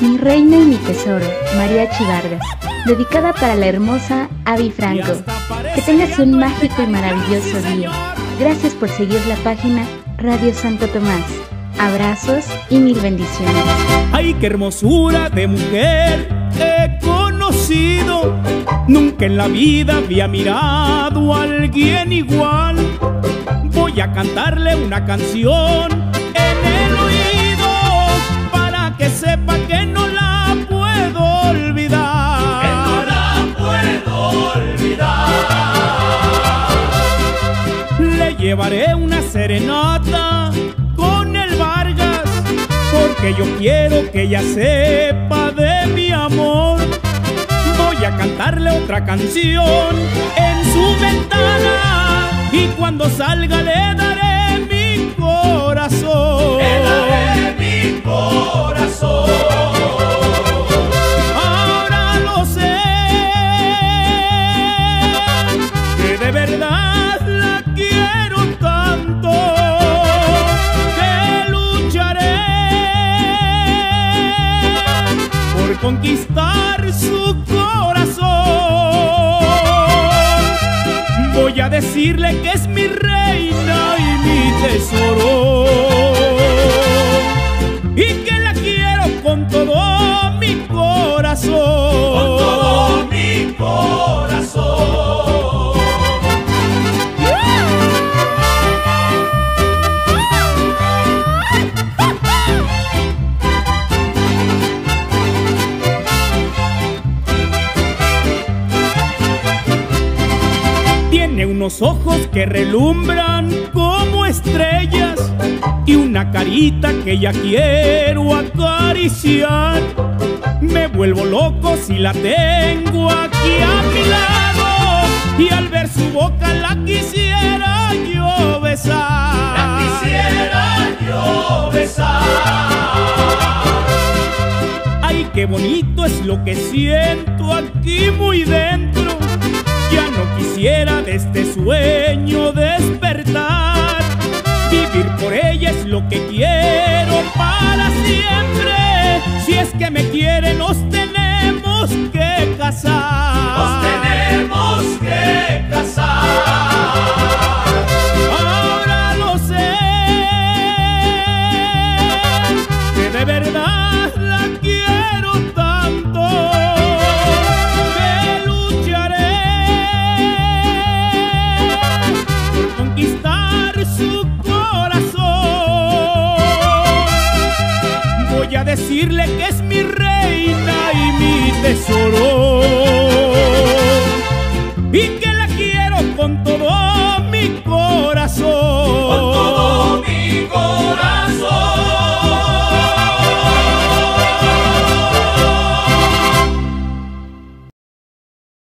Mi reina y mi tesoro, María Vargas, dedicada para la hermosa Avi Franco. Que tengas un mágico y maravilloso día. Gracias por seguir la página Radio Santo Tomás. Abrazos y mil bendiciones. ¡Ay, qué hermosura de mujer he conocido! Nunca en la vida había mirado a alguien igual. Voy a cantarle una canción en el sepa que no la puedo olvidar. Que no la puedo olvidar. Le llevaré una serenata porque yo quiero que ella sepa de mi amor. Voy a cantarle otra canción en su ventana y cuando salga le daré conquistar su corazón. Voy a decirle que es mi reina y mi tesoro. Unos ojos que relumbran como estrellas y una carita que ya quiero acariciar. Me vuelvo loco si la tengo aquí a mi lado y al ver su boca la quisiera yo besar. La quisiera yo besar. Ay, qué bonito es lo que siento aquí muy dentro ya no quisiera de este sueño despertar. Vivir por ella es lo que quiero para siempre. Si es que me quiere, nos decirle que es mi